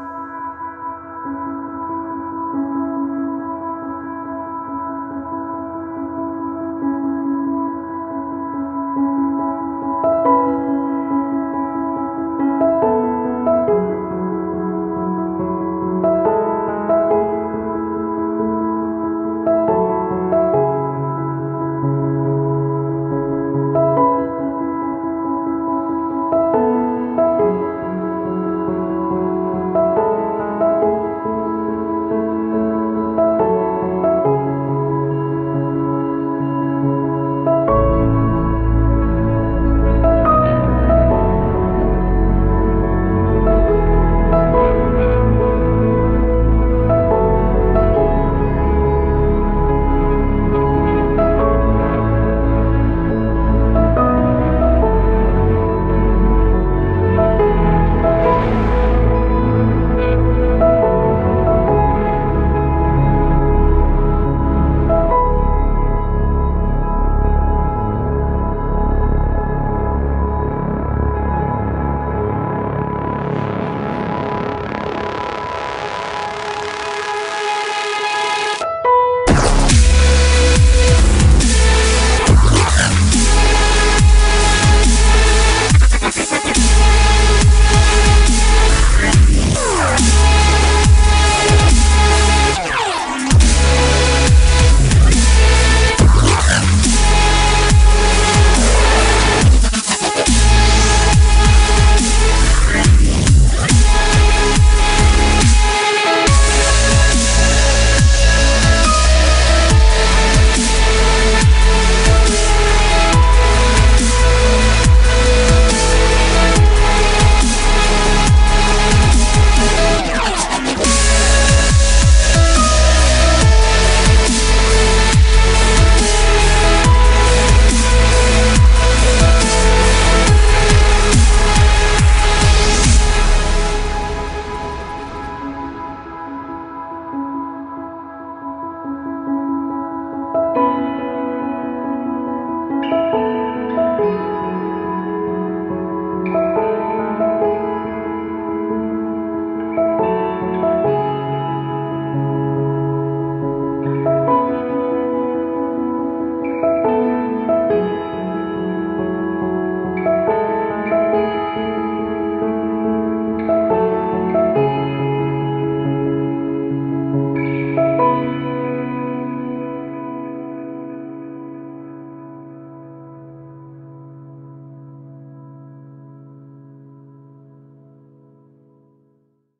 Música